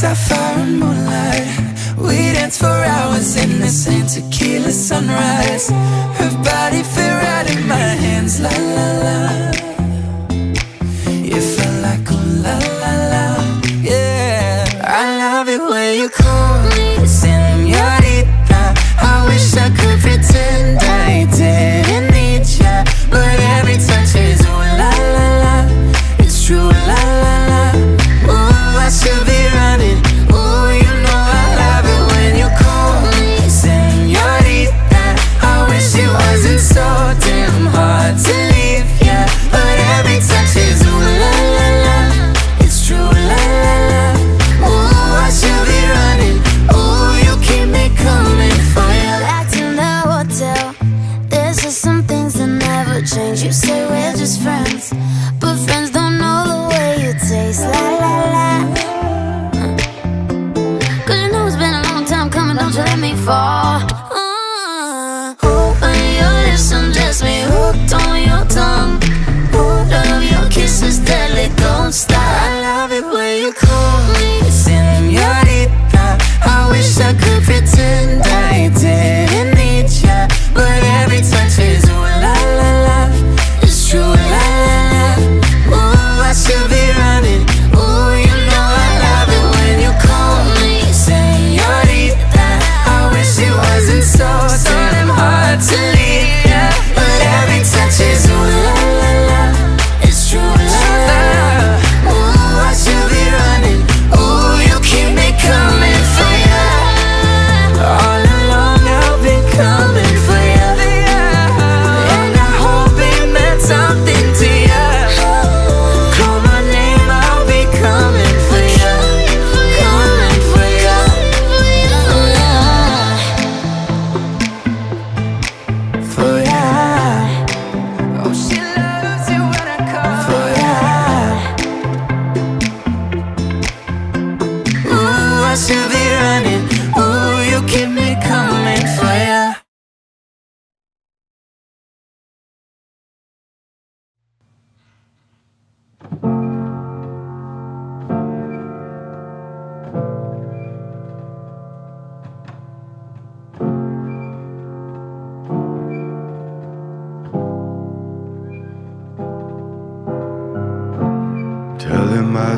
sapphire and moonlight. We dance for hours in the same tequila sunrise. Her body fit right in my hands, la la la.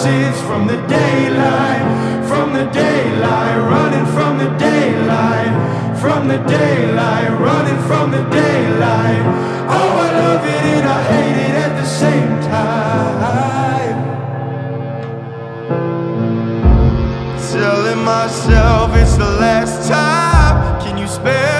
proceeds from the daylight, from the daylight, running from the daylight, from the daylight, running from the daylight. Oh, I love it and I hate it at the same time. Telling myself it's the last time. Can you spare?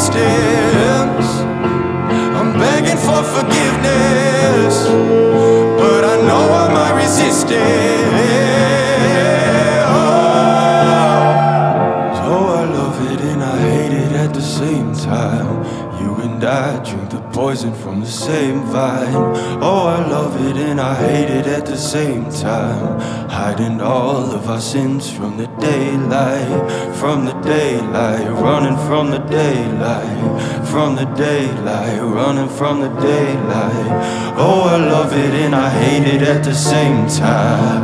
distance. I'm begging for forgiveness, but I know I'm resisting. poison from the same vine. Oh, I love it and I hate it at the same time. Hiding all of our sins from the daylight, from the daylight, running from the daylight, from the daylight, running from the daylight. Oh, I love it and I hate it at the same time.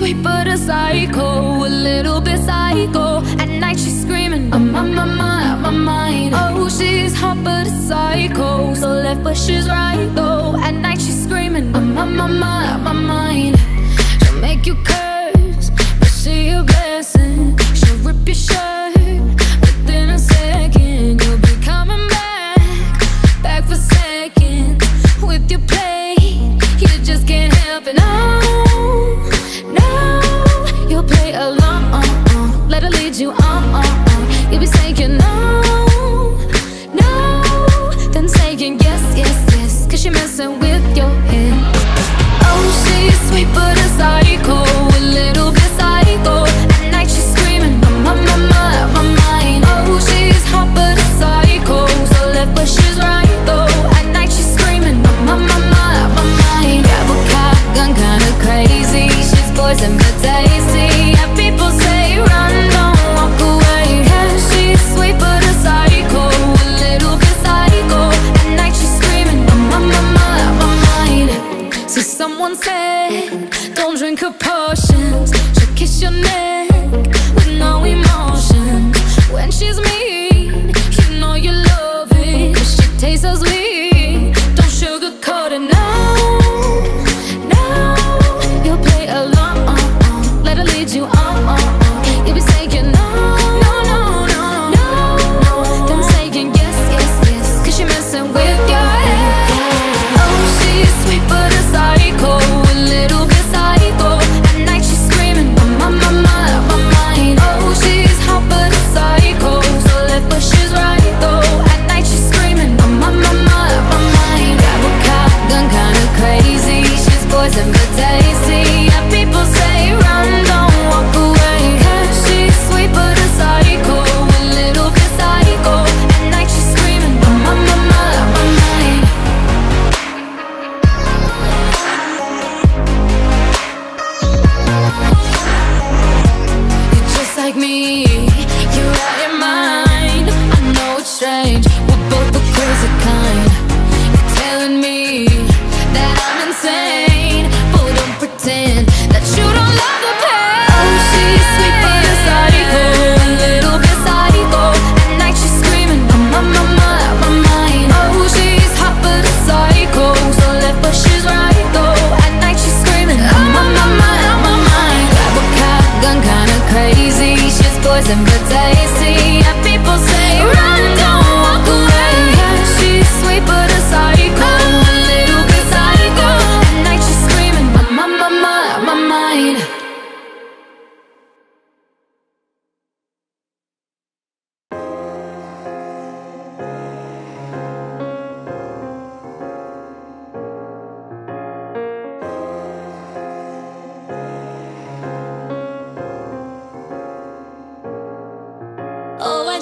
sweet but a psycho, a little bit psycho. At night she's screaming, I'm on my mind, out my mind. Oh, she's hot but a psycho, so left but she's right though. At night she's screaming, I'm on my mind. And.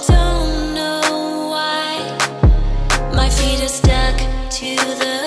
don't know why. My feet are stuck to the